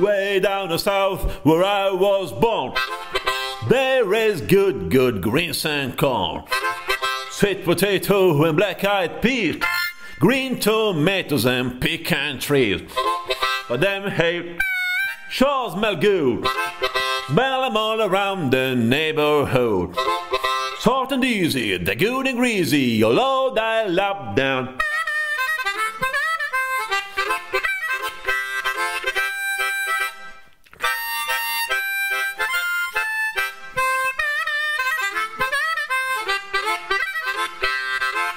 down the south where I was born. There is good, good greens and corn. Sweet potato and black-eyed peas. Green tomatoes and pecan trees. But them hay sure smell good. Smell them all around the neighborhood. Salt and easy, they're good and greasy. Although I love down.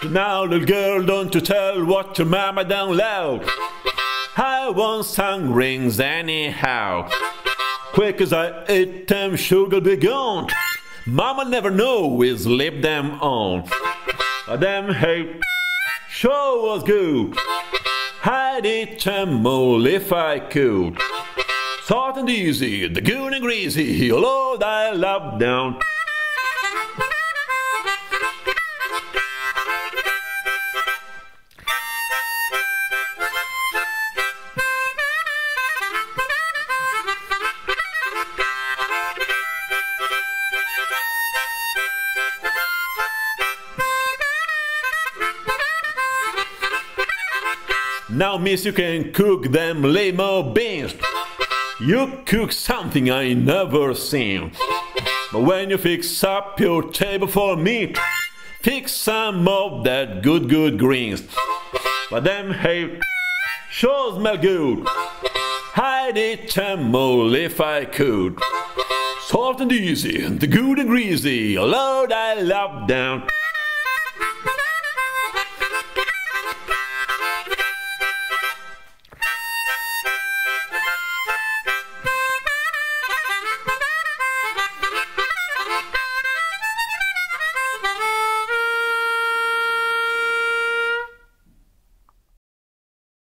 Now, little girl, don't you tell what your mama down loud. I want some rings anyhow. Quick as I eat them, sugar be gone. Mama never know we slip them on. A damn hey, sure was good. I'd eat them all if I could. Soft and easy, the good and greasy, Lord, I love down. Now, miss, you can cook them limo beans. You cook something I never seen. But when you fix up your table for me, fix some of that good, good greens. But them hey, sure smell good. I'd eat them all if I could. Soft and easy, the good and greasy, oh Lord, I love them.